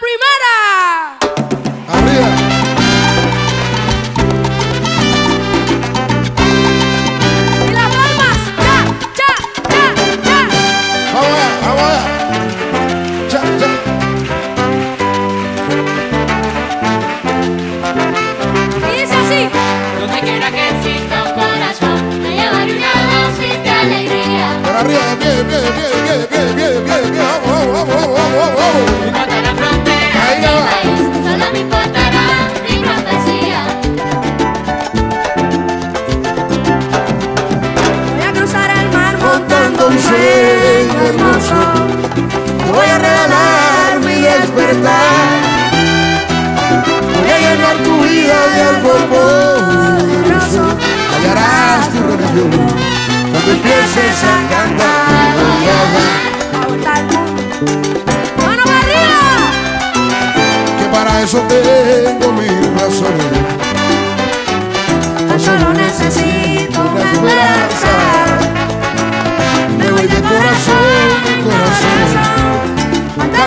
Primera. Arriba. Y las palmas. Ya, ya, ya, Cha, Vaya, vaya. Ya, ya. Y es así. Donde quiera que exista un corazón, me llevaré un dulce y de alegría. Para arriba, bien, bien, bien, bien. voy a regalar mi despertar, voy a llenar tu vida de alboroso, hallarás tu religión cuando empieces a cantar. A ¡Mano para arriba! Que para eso tengo mis razones, tan solo necesito una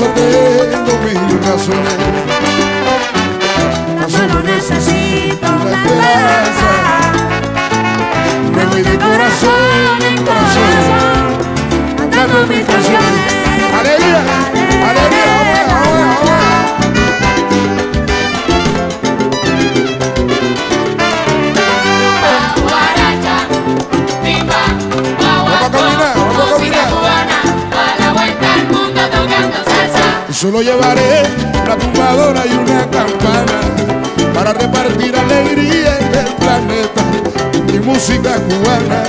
eso tengo mil razones. No solo necesito. Solo llevaré una tumbadora y una campana para repartir alegría en el planeta. Mi música cubana.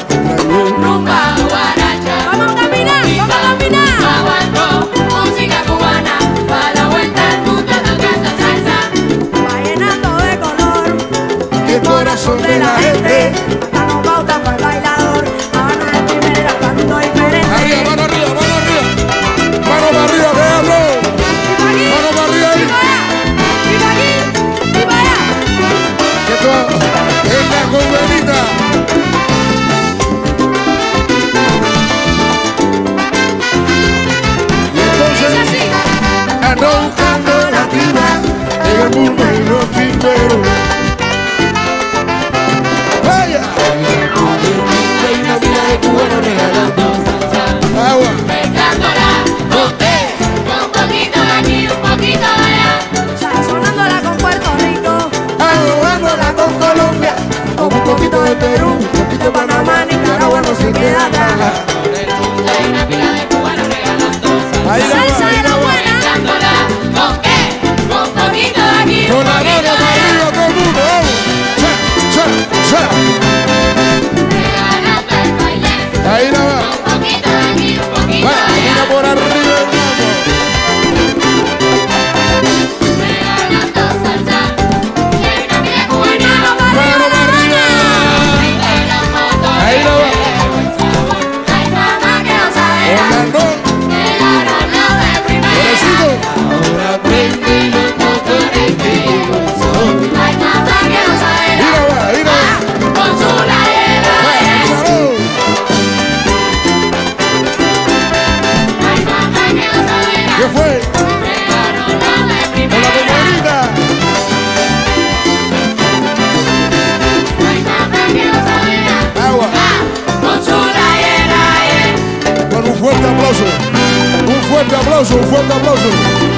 Outro aplauso.